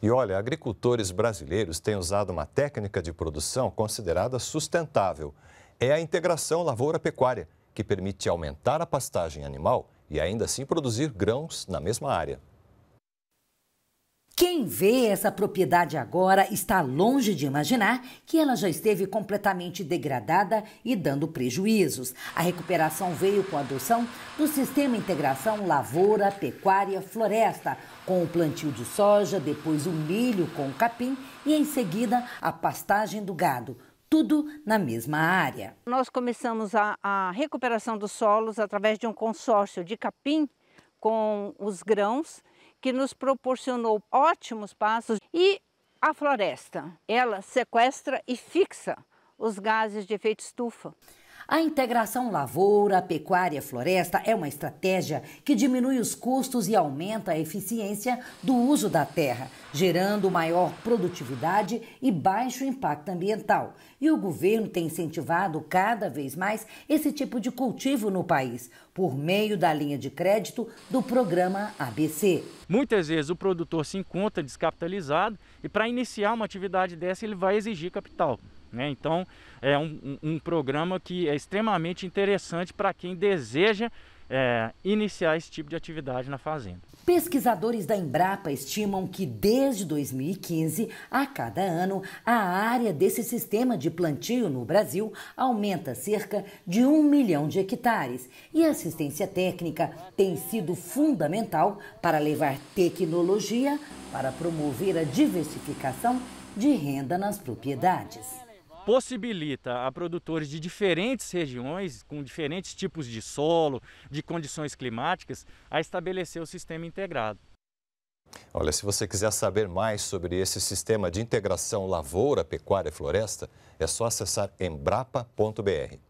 E olha, agricultores brasileiros têm usado uma técnica de produção considerada sustentável. É a integração lavoura-pecuária, que permite aumentar a pastagem animal e ainda assim produzir grãos na mesma área. Quem vê essa propriedade agora está longe de imaginar que ela já esteve completamente degradada e dando prejuízos. A recuperação veio com a adoção do Sistema Integração Lavoura, Pecuária, Floresta, com o plantio de soja, depois o milho com o capim e em seguida a pastagem do gado tudo na mesma área. Nós começamos a, a, recuperação dos solos através de um consórcio de capim com os grãos que nos proporcionou ótimos passos e a floresta, ela sequestra e fixa os gases de efeito estufa. A integração lavoura, pecuária, floresta é uma estratégia que diminui os custos e aumenta a eficiência do uso da terra, gerando maior produtividade e baixo impacto ambiental. E o governo tem incentivado cada vez mais esse tipo de cultivo no país, por meio da linha de crédito do programa ABC. Muitas vezes o produtor se encontra descapitalizado e para iniciar uma atividade dessa ele vai exigir capital. Né? Então, é um, um, programa que é extremamente interessante para quem deseja é, iniciar esse tipo de atividade na fazenda. Pesquisadores da Embrapa estimam que desde 2015, a cada ano, a área desse sistema de plantio no Brasil aumenta cerca de um milhão de hectares. E a assistência técnica tem sido fundamental para levar tecnologia para promover a diversificação de renda nas propriedades possibilita a produtores de diferentes regiões, com diferentes tipos de solo, de condições climáticas, a estabelecer o sistema integrado. Olha, se você quiser saber mais sobre esse sistema de integração lavoura, pecuária e floresta, é só acessar embrapa.br.